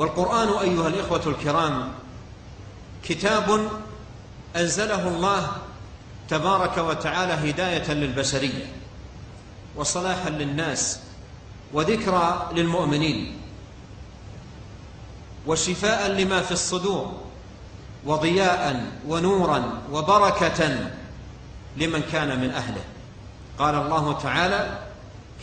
والقرآن أيها الإخوة الكرام كتاب أنزله الله تبارك وتعالى هداية للبشرية وصلاحا للناس وذكرى للمؤمنين وشفاء لما في الصدور وضياء ونورا وبركة لمن كان من أهله. قال الله تعالى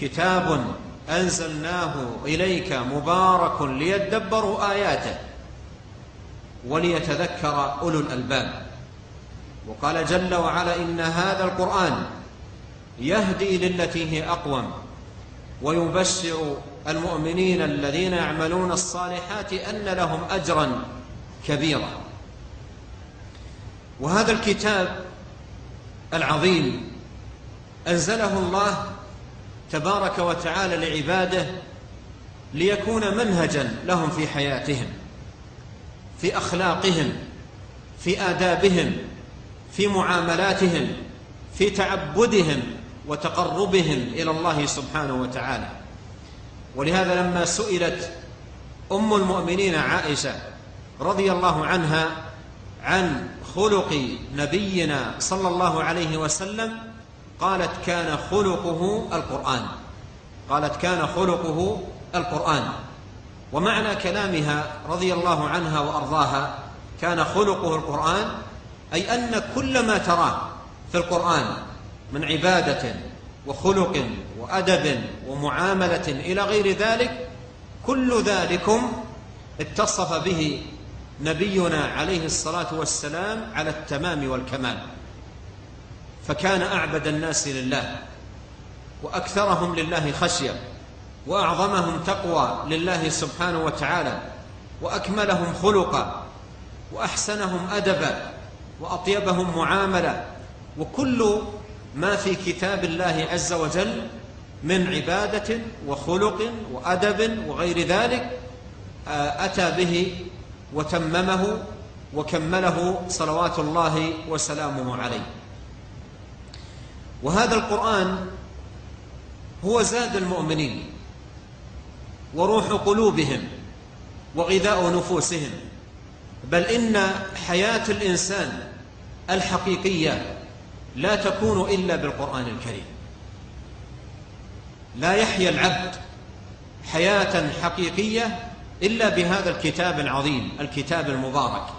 كتاب أنزلناه إليك مبارك ليدبروا آياته وليتذكر أولو الألباب. وقال جل وعلا إن هذا القرآن يهدي للتي هي أقوم ويبشر المؤمنين الذين يعملون الصالحات أن لهم أجرا كبيرا. وهذا الكتاب العظيم أنزله الله تبارك وتعالى لعباده ليكون منهجا لهم في حياتهم في أخلاقهم في آدابهم في معاملاتهم في تعبدهم وتقربهم إلى الله سبحانه وتعالى. ولهذا لما سئلت أم المؤمنين عائشة رضي الله عنها عن خلق نبينا صلى الله عليه وسلم قالت كان خلقه القرآن. قالت كان خلقه القرآن. ومعنى كلامها رضي الله عنها وأرضاها كان خلقه القرآن أي أن كل ما تراه في القرآن من عبادة وخلق وأدب ومعاملة إلى غير ذلك كل ذلكم اتصف به نبينا عليه الصلاة والسلام على التمام والكمال. فكان أعبد الناس لله وأكثرهم لله خشية وأعظمهم تقوى لله سبحانه وتعالى وأكملهم خلقا وأحسنهم أدبا وأطيبهم معاملة وكل ما في كتاب الله عز وجل من عبادة وخلق وأدب وغير ذلك آه، أتى به وتممه وكمله صلوات الله وسلامه عليه. وهذا القرآن هو زاد المؤمنين وروح قلوبهم وغذاء نفوسهم. بل إن حياة الإنسان الحقيقية لا تكون إلا بالقرآن الكريم. لا يحيا العبد حياة حقيقية إلا بهذا الكتاب العظيم الكتاب المبارك.